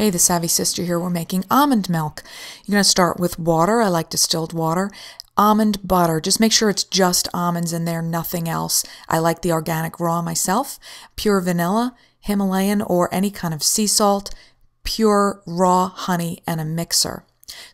Hey, the Savvy Sister here. We're making almond milk. You're going to start with water. I like distilled water. Almond butter. Just make sure it's just almonds in there, nothing else. I like the organic raw myself. Pure vanilla, Himalayan, or any kind of sea salt. Pure raw honey and a mixer.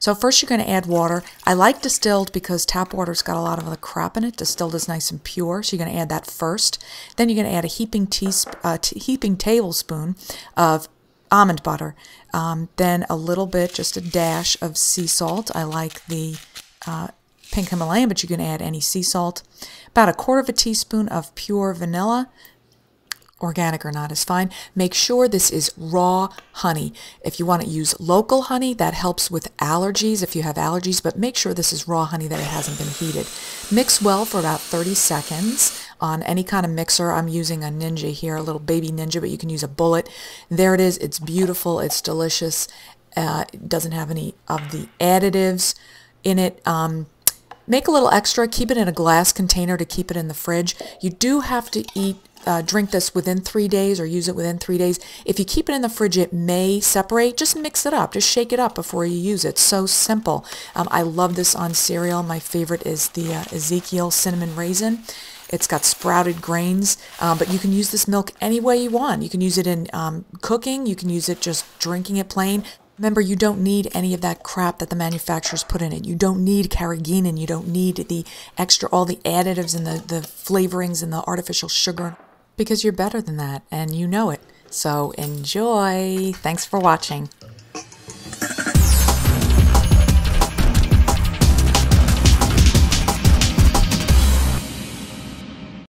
So first you're going to add water. I like distilled because tap water's got a lot of the crap in it. Distilled is nice and pure, so you're going to add that first. Then you're going to add a heaping, teasp- uh, heaping tablespoon of almond butter. Um, then a little bit, just a dash of sea salt. I like the uh, pink Himalayan, but you can add any sea salt. About a quarter of a teaspoon of pure vanilla, organic or not is fine. Make sure this is raw honey. If you want to use local honey, that helps with allergies if you have allergies, but make sure this is raw honey that it hasn't been heated. Mix well for about 30 seconds on any kind of mixer. I'm using a Ninja here, a little baby Ninja, but you can use a bullet. There it is. It's beautiful. It's delicious. Uh, it doesn't have any of the additives in it. Um, make a little extra. Keep it in a glass container to keep it in the fridge. You do have to eat uh, drink this within three days or use it within three days. If you keep it in the fridge, it may separate. Just mix it up. Just shake it up before you use it. So simple. Um, I love this on cereal. My favorite is the uh, Ezekiel cinnamon raisin. It's got sprouted grains, uh, but you can use this milk any way you want. You can use it in um, cooking. You can use it just drinking it plain. Remember, you don't need any of that crap that the manufacturers put in it. You don't need carrageenan. You don't need the extra, all the additives and the, the flavorings and the artificial sugar because you're better than that and you know it. So enjoy. Thanks for watching.